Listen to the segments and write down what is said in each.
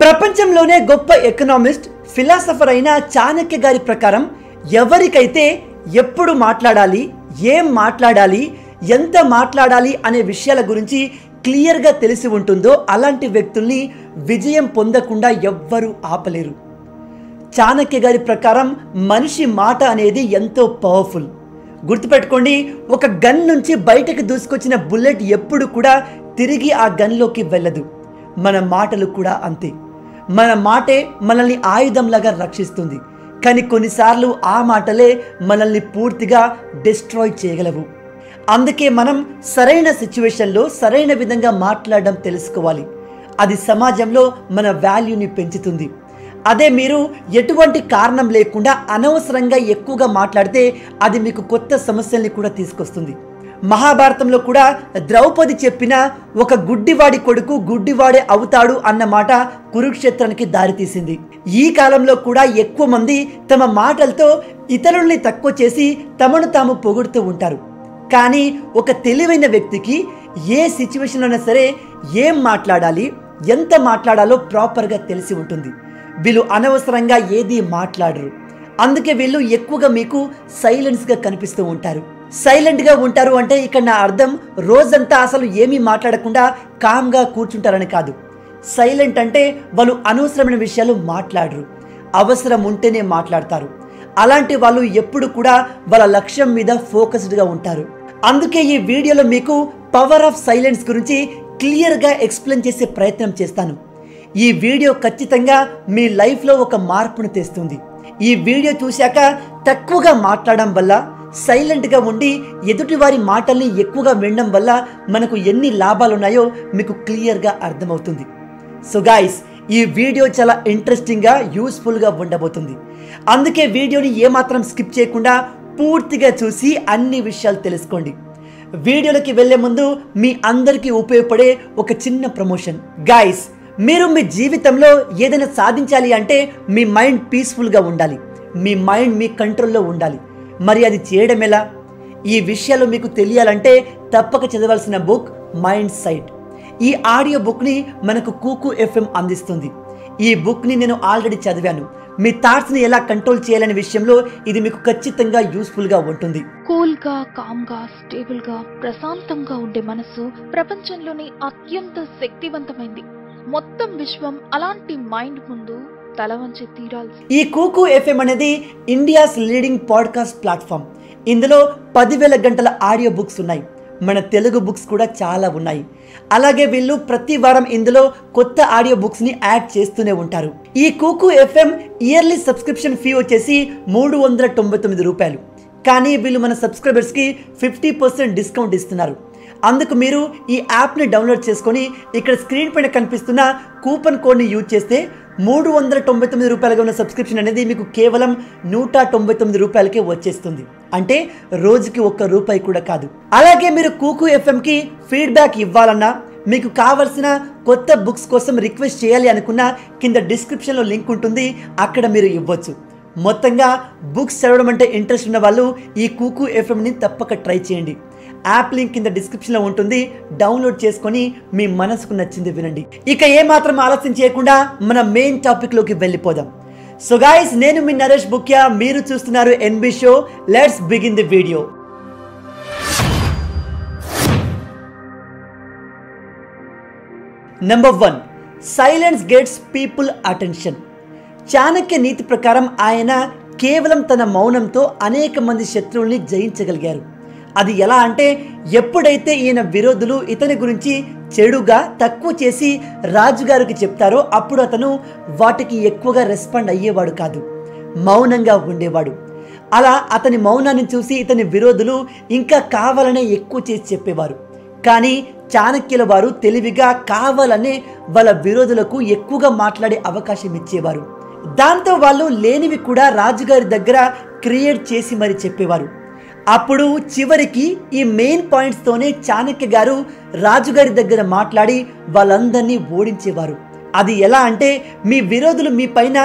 ప్రపంచంలోనే గొప్ప economist philosopher అయిన చాణక్య గారి ప్రకారం ఎవరికైతే ఎప్పుడు మాట్లాడాలి ఏం మాట్లాడాలి ఎంత మాట్లాడాలి అనే విషయాల గురించి క్లియర్గా తెలిసి ఉంటుందో అలాంటి వ్యక్తుల్ని విజయం పొందకుండా ఎవ్వరూ ఆపలేరు. చాణక్య గారి ప్రకారం మనిషి మాట అనేది ఎంతో పవర్ఫుల్. గుర్తుపెట్టుకోండి ఒక గన్ నుంచి బయటకు దూసుకొచ్చిన బుల్లెట్ ఎప్పుడు కూడా తిరిగి ఆ గన్లోకి వెళ్ళదు. మన మాటలు కూడా అంతే. మన మాటే మనల్ని ఆయుధంలాగా రక్షిస్తుంది. కానీ కొన్నిసార్లు ఆ మాటలే మనల్ని పూర్తిగా డిస్ట్రాయ్ చేయగలవు. అందుకే మనం సరైన సిచ్యువేషన్లో సరైన విధంగా మాట్లాడడం తెలుసుకోవాలి. అది సమాజంలో మన వాల్యూని పెంచుతుంది. అదే మీరు ఎటువంటి కారణం లేకుండా అనవసరంగా ఎక్కువగా మాట్లాడితే అది మీకు కొత్త సమస్యల్ని కూడా తీసుకొస్తుంది. మహాభారతంలో కూడా ద్రౌపది చెప్పిన ఒక గుడ్డివాడి కొడుకు గుడ్డివాడే అవుతాడు అన్న మాట కురుక్షేత్రానికి దారితీసింది. ఈ కాలంలో కూడా ఎక్కువ మంది తమ మాటలతో ఇతరుల్ని తక్కువ చేసి తమను తాము పొగుడుతూ ఉంటారు. కానీ ఒక తెలివైన వ్యక్తికి ఏ సిచ్యువేషన్లోనే సరే ఏం మాట్లాడాలి ఎంత మాట్లాడాలో ప్రాపర్గా తెలిసి ఉంటుంది. వీళ్ళు అనవసరంగా ఏది మాట్లాడరు. అందుకే వీళ్ళు ఎక్కువగా మీకు సైలెన్స్గా కనిపిస్తూ ఉంటారు. సైలెంట్గా ఉంటారు అంటే ఇక్కడ నా అర్థం రోజంతా అసలు ఏమీ మాట్లాడకుండా కామ్గా కూర్చుంటారని కాదు. సైలెంట్ అంటే వాళ్ళు అనవసరమైన విషయాలు మాట్లాడరు. అవసరం ఉంటేనే మాట్లాడతారు. అలాంటి వాళ్ళు ఎప్పుడు కూడా వాళ్ళ లక్ష్యం మీద ఫోకస్డ్గా ఉంటారు. అందుకే ఈ వీడియోలో మీకు పవర్ ఆఫ్ సైలెన్స్ గురించి క్లియర్గా ఎక్స్ప్లెయిన్ చేసే ప్రయత్నం చేస్తాను. ఈ వీడియో ఖచ్చితంగా మీ లైఫ్లో ఒక మార్పును తెస్తుంది. ఈ వీడియో చూశాక తక్కువగా మాట్లాడడం వల్ల సైలెంట్గా ఉండి ఎదుటివారి మాటల్ని ఎక్కువగా వినడం వల్ల మనకు ఎన్ని లాభాలు ఉన్నాయో మీకు క్లియర్గా అర్థమవుతుంది. సో గాయస్ ఈ వీడియో చాలా ఇంట్రెస్టింగ్గా యూస్ఫుల్గా ఉండబోతుంది. అందుకే వీడియోని ఏమాత్రం స్కిప్ చేయకుండా పూర్తిగా చూసి అన్ని విషయాలు తెలుసుకోండి. వీడియోలోకి వెళ్ళే ముందు మీ అందరికీ ఉపయోగపడే ఒక చిన్న ప్రమోషన్. గాయస్ మీరు మీ జీవితంలో ఏదైనా సాధించాలి అంటే మీ మైండ్ పీస్ఫుల్గా ఉండాలి. మీ మైండ్ మీ కంట్రోల్లో ఉండాలి. మరి అది చేయడం ఎలా? ఈ విషయాలు మీకు తెలియాలంటే తప్పక చదవాల్సిన బుక్ మైండ్ సైట్. ఈ ఆడియో బుక్ని మనకు కూకు ఎఫ్ఎం అందిస్తుంది. ఈ బుక్ని నేను ఆల్రెడీ చదివాను. మీ థాట్స్ని ఎలా కంట్రోల్ చేయాలనే విషయంలో ఇది మీకు ఖచ్చితంగా యూస్ఫుల్గా ఉంటుంది. కూల్గా కామ్గా స్టేబుల్గా ప్రశాంతంగా ఉండే మనసు ప్రపంచంలోని అత్యంత శక్తివంతమైంది. మొత్తం విశ్వం అలాంటి మైండ్ ముందు తల వంచి తీరాల్సి ఈ కూకు ఎఫ్ఎం అనేది ఇండియాస్ లీడింగ్ పాడ్కాస్ట్ ప్లాట్ఫామ్. ఇందులో పదివేల గంటల ఆడియో బుక్స్ ఉన్నాయి. మన తెలుగు బుక్స్ కూడా చాలా ఉన్నాయి. అలాగే వీళ్ళు ప్రతి వారం ఇందులో కొత్త ఆడియో బుక్స్ని యాడ్ చేస్తూనే ఉంటారు. ఈ Kuku FM yearly subscription fee వచ్చేసి మూడు వందల తొంభై తొమ్మిది రూపాయలు. కానీ వీళ్ళు మన సబ్స్క్రైబర్స్కి ఫిఫ్టీ పర్సెంట్ డిస్కౌంట్ ఇస్తున్నారు. అందుకు మీరు ఈ యాప్ని డౌన్లోడ్ చేసుకొని ఇక్కడ స్క్రీన్ పైన కనిపిస్తున్న కూపన్ కోడ్ని యూజ్ చేస్తే మూడు వందల తొంభై తొమ్మిది రూపాయలుగా ఉన్న సబ్స్క్రిప్షన్ అనేది మీకు కేవలం నూట తొంభై తొమ్మిది రూపాయలకే వచ్చేస్తుంది. అంటే రోజుకి ఒక్క రూపాయి కూడా కాదు. అలాగే మీరు కూకు ఎఫ్ఎంకి ఫీడ్బ్యాక్ ఇవ్వాలన్నా మీకు కావలసిన కొత్త బుక్స్ కోసం రిక్వెస్ట్ చేయాలి అనుకున్న కింద డిస్క్రిప్షన్లో లింక్ ఉంటుంది. అక్కడ మీరు ఇవ్వచ్చు. మొత్తంగా బుక్స్ చదవడం అంటే ఇంట్రెస్ట్ ఉన్న వాళ్ళు ఈ కూకు ఎఫ్ఎంని తప్పక ట్రై చేయండి. యాప్ లింక్ కింద డిస్క్రిప్షన్లో ఉంటుంది. డౌన్లోడ్ చేసుకొని మీ మనసుకు నచ్చింది వినండి. ఇక ఏమాత్రం ఆలస్యం చేయకుండా మన మెయిన్ టాపిక్లోకి వెళ్ళిపోదాం. సో గాయస్ నేను మీ నరేష్ బుక్యా. మీరు చూస్తున్నారు NB show. Let's begin the video number one silence gets people attention Chanakya Niti ప్రకారం ఆయన కేవలం తన మౌనంతో అనేక మంది శత్రువుల్ని జయించగలిగారు. అది ఎలా అంటే ఎప్పుడైతే ఈయన విరోధులు ఇతని గురించి చెడుగా తక్కువ చేసి రాజుగారికి చెప్తారో అప్పుడు అతను వాటికి ఎక్కువగా రెస్పాండ్ అయ్యేవాడు కాదు. మౌనంగా ఉండేవాడు. అలా అతని మౌనాన్ని చూసి ఇతని విరోధులు ఇంకా కావాలనే ఎక్కువ చేసి చెప్పేవారు. కానీ చాణక్యుల వారు తెలివిగా కావాలనే వాళ్ళ విరోధులకు ఎక్కువగా మాట్లాడే అవకాశం ఇచ్చేవారు. దాంతో వాళ్ళు లేనివి కూడా రాజుగారి దగ్గర క్రియేట్ చేసి మరి చెప్పేవారు. అప్పుడు చివరికి ఈ మెయిన్ పాయింట్స్తోనే చాణక్య గారు రాజుగారి దగ్గర మాట్లాడి వాళ్ళందరినీ ఓడించేవారు. అది ఎలా అంటే మీ విరోధులు మీ పైన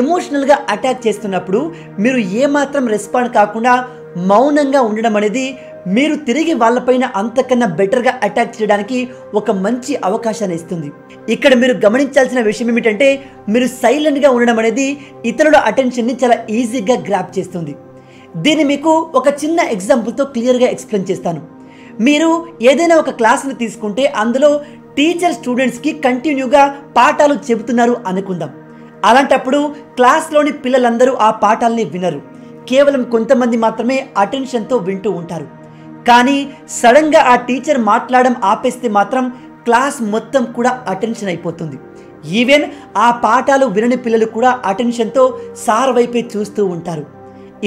ఎమోషనల్గా అటాక్ చేస్తున్నప్పుడు మీరు ఏమాత్రం రెస్పాండ్ కాకుండా మౌనంగా ఉండడం అనేది మీరు తిరిగి వాళ్ళపైన అంతకన్నా బెటర్గా అటాక్ చేయడానికి ఒక మంచి అవకాశాన్ని ఇస్తుంది. ఇక్కడ మీరు గమనించాల్సిన విషయం ఏమిటంటే మీరు సైలెంట్గా ఉండడం అనేది ఇతరుల అటెన్షన్ని చాలా ఈజీగా గ్రాప్ చేస్తుంది. దీన్ని మీకు ఒక చిన్న ఎగ్జాంపుల్తో క్లియర్గా ఎక్స్ప్లెయిన్ చేస్తాను. మీరు ఏదైనా ఒక క్లాస్ని తీసుకుంటే అందులో టీచర్ స్టూడెంట్స్కి కంటిన్యూగా పాఠాలు చెబుతున్నారు అనుకుందాం. అలాంటప్పుడు క్లాస్లోని పిల్లలందరూ ఆ పాఠాలని వినరు. కేవలం కొంతమంది మాత్రమే అటెన్షన్తో వింటూ ఉంటారు. కానీ సడన్గా ఆ టీచర్ మాట్లాడడం ఆపేస్తే మాత్రం క్లాస్ మొత్తం కూడా అటెన్షన్ అయిపోతుంది. ఈవెన్ ఆ పాఠాలు వినని పిల్లలు కూడా అటెన్షన్తో సార్ వైపే చూస్తూ ఉంటారు.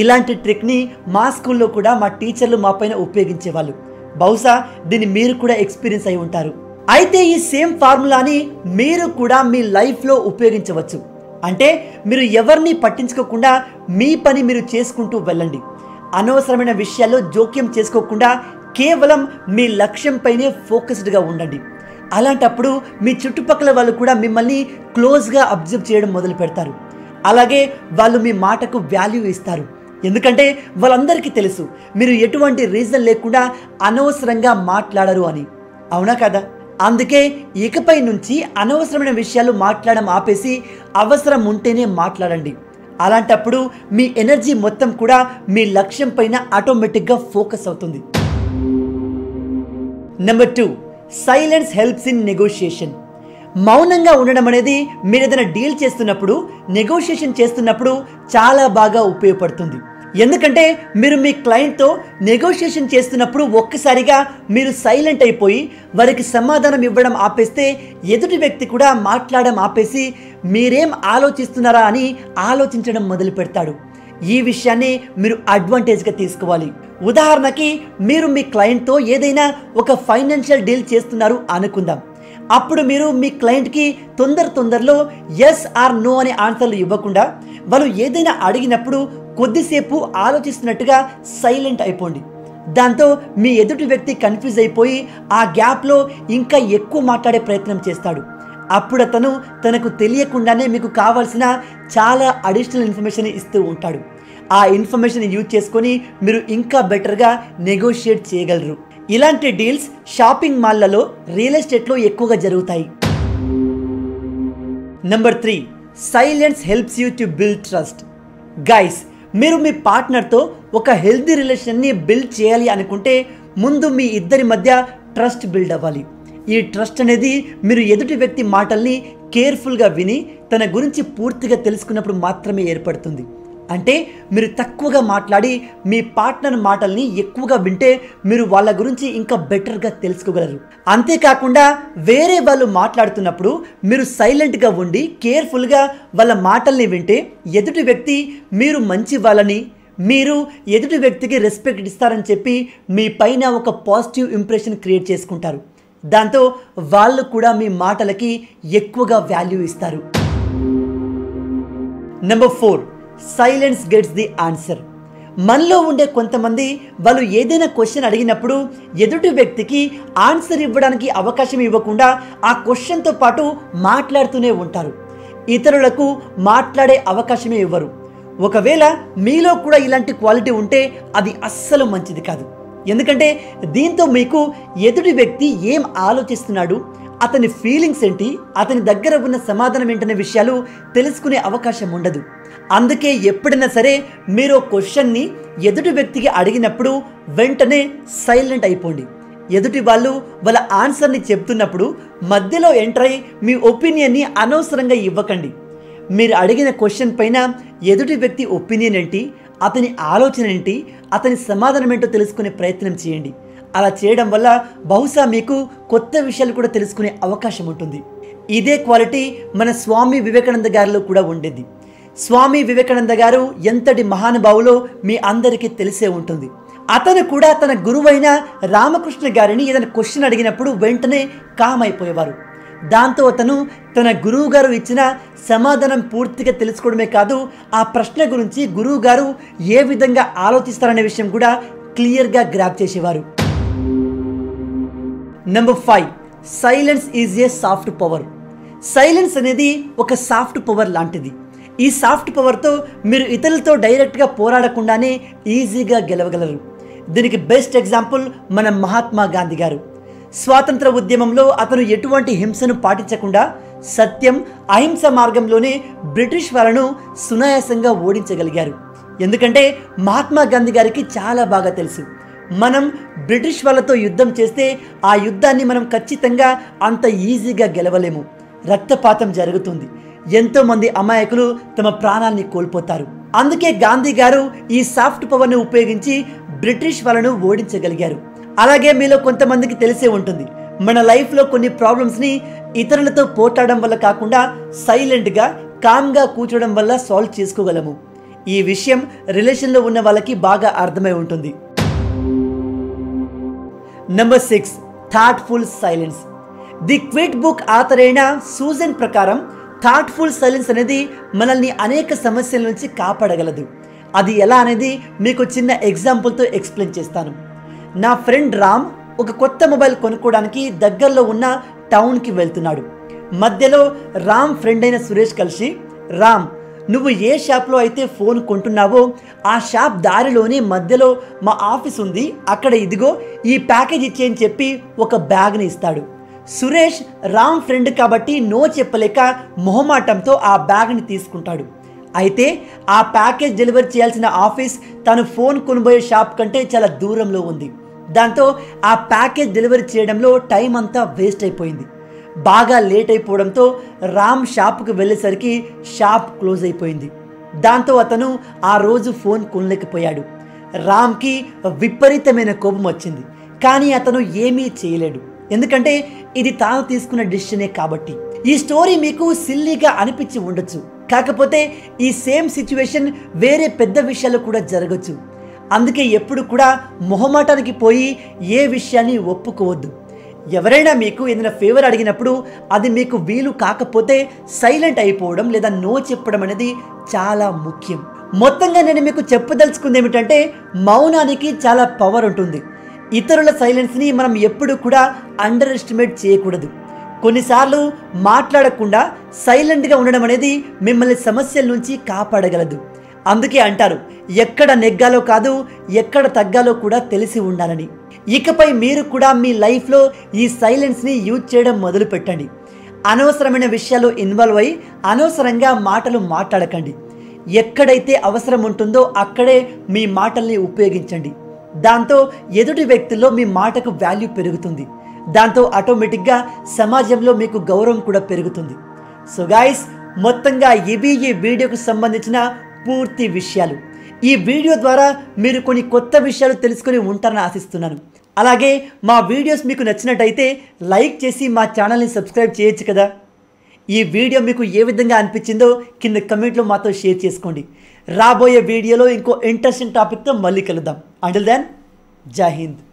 ఇలాంటి ట్రిక్ని మా స్కూల్లో కూడా మా టీచర్లు మా పైన ఉపయోగించేవాళ్ళు. బహుశా దీన్ని మీరు కూడా ఎక్స్పీరియన్స్ అయి ఉంటారు. అయితే ఈ సేమ్ ఫార్ములాని మీరు కూడా మీ లైఫ్లో ఉపయోగించవచ్చు. అంటే మీరు ఎవరిని పట్టించుకోకుండా మీ పని మీరు చేసుకుంటూ వెళ్ళండి. అనవసరమైన విషయాల్లో జోక్యం చేసుకోకుండా కేవలం మీ లక్ష్యంపైనే ఫోకస్డ్గా ఉండండి. అలాంటప్పుడు మీ చుట్టుపక్కల వాళ్ళు కూడా మిమ్మల్ని క్లోజ్గా అబ్జర్వ్ చేయడం మొదలు పెడతారు అలాగే వాళ్ళు మీ మాటకు వాల్యూ ఇస్తారు. ఎందుకంటే వాళ్ళందరికీ తెలుసు మీరు ఎటువంటి రీజన్ లేకుండా అనవసరంగా మాట్లాడరు అని. అవునా కదా? అందుకే ఇకపై నుంచి అనవసరమైన విషయాలు మాట్లాడడం ఆపేసి అవసరం ఉంటేనే మాట్లాడండి. అలాంటప్పుడు మీ ఎనర్జీ మొత్తం కూడా మీ లక్ష్యం పైన ఆటోమేటిక్గా ఫోకస్ అవుతుంది. Number two silence helps in negotiation. మౌనంగా ఉండడం అనేది మీరు ఏదైనా డీల్ చేస్తున్నప్పుడు నెగోషియేషన్ చేస్తున్నప్పుడు చాలా బాగా ఉపయోగపడుతుంది. ఎందుకంటే మీరు మీ క్లయింట్తో నెగోషియేషన్ చేస్తున్నప్పుడు ఒక్కసారిగా మీరు సైలెంట్ అయిపోయి వారికి సమాధానం ఇవ్వడం ఆపేస్తే ఎదుటి వ్యక్తి కూడా మాట్లాడడం ఆపేసి మీరేం ఆలోచిస్తున్నారా? అని ఆలోచించడం మొదలు పెడతాడు. ఈ విషయాన్ని మీరు అడ్వాంటేజ్గా తీసుకోవాలి. ఉదాహరణకి మీరు మీ క్లయింట్తో ఏదైనా ఒక ఫైనాన్షియల్ డీల్ చేస్తున్నారు అనుకుందాం. అప్పుడు మీరు మీ క్లయింట్కి తొందర తొందరలో ఎస్ ఆర్ నో అనే ఆన్సర్లు ఇవ్వకుండా వాళ్ళు ఏదైనా అడిగినప్పుడు కొద్దిసేపు ఆలోచిస్తున్నట్టుగా సైలెంట్ అయిపోండి. దాంతో మీ ఎదుటి వ్యక్తి కన్ఫ్యూజ్ అయిపోయి ఆ గ్యాప్లో ఇంకా ఎక్కువ మాట్లాడే ప్రయత్నం చేస్తాడు. అప్పుడు అతను తనకు తెలియకుండానే మీకు కావాల్సిన చాలా అడిషనల్ ఇన్ఫర్మేషన్ ఇస్తూ ఉంటాడు. ఆ ఇన్ఫర్మేషన్ యూజ్ చేసుకొని మీరు ఇంకా బెటర్గా నెగోషియేట్ చేయగలరు. ఇలాంటి డీల్స్ షాపింగ్ మాల్లలో రియల్ ఎస్టేట్లో ఎక్కువగా జరుగుతాయి. Number three silence helps you to build trust guys మీరు మీ పార్ట్నర్తో ఒక హెల్తీ రిలేషన్ని బిల్డ్ చేయాలి అనుకుంటే ముందు మీ ఇద్దరి మధ్య ట్రస్ట్ బిల్డ్ అవ్వాలి. ఈ ట్రస్ట్ అనేది మీరు ఎదుటి వ్యక్తి మాటల్ని కేర్ఫుల్గా విని తన గురించి పూర్తిగా తెలుసుకున్నప్పుడు మాత్రమే ఏర్పడుతుంది. అంటే మీరు తక్కువగా మాట్లాడి మీ పార్ట్నర్ మాటల్ని ఎక్కువగా వింటే మీరు వాళ్ళ గురించి ఇంకా బెటర్గా తెలుసుకోగలరు. అంతేకాకుండా వేరే వాళ్ళు మాట్లాడుతున్నప్పుడు మీరు సైలెంట్గా ఉండి కేర్ఫుల్గా వాళ్ళ మాటల్ని వింటే ఎదుటి వ్యక్తి మీరు మంచి వాళ్ళని మీరు ఎదుటి వ్యక్తికి రెస్పెక్ట్ ఇస్తారని చెప్పి మీ పైన ఒక పాజిటివ్ ఇంప్రెషన్ క్రియేట్ చేసుకుంటారు. దాంతో వాళ్ళు కూడా మీ మాటలకి ఎక్కువగా వాల్యూ ఇస్తారు. Number four silence gets the answer మనలో ఉండే కొంతమంది వాళ్ళు ఏదైనా క్వశ్చన్ అడిగినప్పుడు ఎదుటి వ్యక్తికి ఆన్సర్ ఇవ్వడానికి అవకాశం ఇవ్వకుండా ఆ క్వశ్చన్తో పాటు మాట్లాడుతూనే ఉంటారు. ఇతరులకు మాట్లాడే అవకాశమే ఇవ్వరు. ఒకవేళ మీలో కూడా ఇలాంటి క్వాలిటీ ఉంటే అది అస్సలు మంచిది కాదు. ఎందుకంటే దీంతో మీకు ఎదుటి వ్యక్తి ఏం ఆలోచిస్తున్నాడు? అతని ఫీలింగ్స్ ఏంటి? అతని దగ్గర ఉన్న సమాధానం ఏంటనే విషయాలు తెలుసుకునే అవకాశం ఉండదు. అందుకే ఎప్పుడైనా సరే మీరు క్వశ్చన్ని ఎదుటి వ్యక్తికి అడిగినప్పుడు వెంటనే సైలెంట్ అయిపోండి. ఎదుటి వాళ్ళు వాళ్ళ ఆన్సర్ని చెప్తున్నప్పుడు మధ్యలో ఎంటర్ అయి మీ ఒపీనియన్ని అనవసరంగా ఇవ్వకండి. మీరు అడిగిన క్వశ్చన్ పైన ఎదుటి వ్యక్తి ఒపీనియన్ ఏంటి? అతని ఆలోచన ఏంటి? అతని సమాధానం ఏంటో తెలుసుకునే ప్రయత్నం చేయండి. అలా చేయడం వల్ల బహుశా మీకు కొత్త విషయాలు కూడా తెలుసుకునే అవకాశం ఉంటుంది. ఇదే క్వాలిటీ మన స్వామి వివేకానంద గారిలో కూడా ఉండేది. స్వామి వివేకానంద గారు ఎంతటి మహానుభావులో మీ అందరికీ తెలిసే ఉంటుంది. అతను కూడా తన గురువైన రామకృష్ణ గారిని ఏదైనా క్వశ్చన్ అడిగినప్పుడు వెంటనే కామ్ అయిపోయేవారు. దాంతో అతను తన గురువు గారు ఇచ్చిన సమాధానం పూర్తిగా తెలుసుకోవడమే కాదు ఆ ప్రశ్న గురించి గురువు గారు ఏ విధంగా ఆలోచిస్తారనే విషయం కూడా క్లియర్గా గ్రాప్ చేసేవారు. Number five silence is a soft power silence అనేది ఒక సాఫ్ట్ పవర్ లాంటిది. ఈ సాఫ్ట్ పవర్తో మీరు ఇతరులతో డైరెక్ట్గా పోరాడకుండానే ఈజీగా గెలవగలరు. దీనికి బెస్ట్ ఎగ్జాంపుల్ మన మహాత్మా గాంధీ గారు. స్వాతంత్ర ఉద్యమంలో అతను ఎటువంటి హింసను పాటించకుండా సత్యం అహింస మార్గంలోనే బ్రిటిష్ వాళ్ళను సునాయాసంగా ఓడించగలిగారు. ఎందుకంటే మహాత్మా గాంధీ గారికి చాలా బాగా తెలుసు. మనం బ్రిటిష్ వాళ్ళతో యుద్ధం చేస్తే ఆ యుద్ధాన్ని మనం ఖచ్చితంగా అంత ఈజీగా గెలవలేము. రక్తపాతం జరుగుతుంది. ఎంతోమంది అమాయకులు తమ ప్రాణాన్ని కోల్పోతారు. అందుకే గాంధీ గారు ఈ సాఫ్ట్ పవర్ని ఉపయోగించి బ్రిటిష్ వాళ్ళను ఓడించగలిగారు. అలాగే మీలో కొంతమందికి తెలిసే ఉంటుంది. మన లైఫ్లో కొన్ని ప్రాబ్లమ్స్ని ఇతరులతో పోట్లాడడం వల్ల కాకుండా సైలెంట్గా కామ్గా కూర్చోవడం వల్ల సాల్వ్ చేసుకోగలము. ఈ విషయం రిలేషన్లో ఉన్న వాళ్ళకి బాగా అర్థమై ఉంటుంది. Number six thoughtful silence the quiet book author అయిన సూజన్ ప్రకారం థాట్ఫుల్ సైలెన్స్ అనేది మనల్ని అనేక సమస్యల నుంచి కాపాడగలదు అది ఎలా అనేది మీకు చిన్న ఎగ్జాంపుల్తో ఎక్స్ప్లెయిన్ చేస్తాను నా ఫ్రెండ్ రామ్ ఒక కొత్త మొబైల్ కొనుక్కోవడానికి దగ్గరలో ఉన్న టౌన్కి వెళ్తున్నాడు మధ్యలో రామ్ ఫ్రెండ్ అయిన సురేష్ కలిసి రామ్ నువ్వు ఏ షాప్లో అయితే ఫోన్ కొంటున్నావో ఆ షాప్ దారిలోనే మధ్యలో మా ఆఫీస్ ఉంది. అక్కడ ఇదిగో ఈ ప్యాకేజ్ ఇచ్చేయని చెప్పి ఒక బ్యాగ్ని ఇస్తాడు. సురేష్ రామ్ ఫ్రెండ్ కాబట్టి నో చెప్పలేక మొహమాటంతో ఆ బ్యాగ్ని తీసుకుంటాడు. అయితే ఆ ప్యాకేజ్ డెలివరీ చేయాల్సిన ఆఫీస్ తను ఫోన్ కొనబోయే షాప్ కంటే చాలా దూరంలో ఉంది. దాంతో ఆ ప్యాకేజ్ డెలివరీ చేయడంలో టైం అంతా వేస్ట్ అయిపోయింది. బాగా లేట్ అయిపోవడంతో రామ్ షాప్కి వెళ్ళేసరికి షాప్ క్లోజ్ అయిపోయింది. దాంతో అతను ఆ రోజు ఫోన్ కొనలేకపోయాడు. రామ్కి విపరీతమైన కోపం వచ్చింది. కానీ అతను ఏమీ చేయలేడు. ఎందుకంటే ఇది తాను తీసుకున్న డిసిషనే కాబట్టి. ఈ స్టోరీ మీకు సిల్లీగా అనిపించి ఉండొచ్చు. కాకపోతే ఈ సేమ్ సిచ్యువేషన్ వేరే పెద్ద విషయాలు కూడా జరగచ్చు. అందుకే ఎప్పుడు కూడా మొహమాటానికి పోయి ఏ విషయాన్ని ఒప్పుకోవద్దు. ఎవరైనా మీకు ఏదైనా ఫేవర్ అడిగినప్పుడు అది మీకు వీలు కాకపోతే సైలెంట్ అయిపోవడం లేదా నో చెప్పడం అనేది చాలా ముఖ్యం. మొత్తంగా నేను మీకు చెప్పదలుచుకుంది ఏమిటంటే మౌనానికి చాలా పవర్ ఉంటుంది. ఇతరుల సైలెన్స్ని మనం ఎప్పుడు కూడా అండర్ ఎస్టిమేట్ చేయకూడదు. కొన్నిసార్లు మాట్లాడకుండా సైలెంట్గా ఉండడం అనేది మిమ్మల్ని సమస్యల నుంచి కాపాడగలదు. అందుకే అంటారు ఎక్కడ నెగ్గాలో కాదు ఎక్కడ తగ్గాలో కూడా తెలిసి ఉండాలని. ఇకపై మీరు కూడా మీ లైఫ్లో ఈ సైలెన్స్ని యూజ్ చేయడం మొదలు పెట్టండి అనవసరమైన విషయాలు ఇన్వాల్వ్ అయ్యి అనవసరంగా మాటలు మాట్లాడకండి. ఎక్కడైతే అవసరం ఉంటుందో అక్కడే మీ మాటల్ని ఉపయోగించండి. దాంతో ఎదుటి వ్యక్తుల్లో మీ మాటకు వాల్యూ పెరుగుతుంది. దాంతో ఆటోమేటిక్గా సమాజంలో మీకు గౌరవం కూడా పెరుగుతుంది. సో గాయస్ మొత్తంగా ఇవి ఈ వీడియోకు సంబంధించిన పూర్తి విషయాలు. ఈ వీడియో ద్వారా మీరు కొన్ని కొత్త విషయాలు తెలుసుకొని ఉంటారని ఆశిస్తున్నాను. అలాగే మా వీడియోస్ మీకు నచ్చినట్టయితే లైక్ చేసి మా ఛానల్ని సబ్స్క్రైబ్ చేయొచ్చు కదా. ఈ వీడియో మీకు ఏ విధంగా అనిపించిందో కింద కమెంట్లో మాతో షేర్ చేసుకోండి. రాబోయే వీడియోలో ఇంకో ఇంట్రెస్టింగ్ టాపిక్తో మళ్ళీ కలుద్దాం. అంటిల్ దెన్ జై హింద్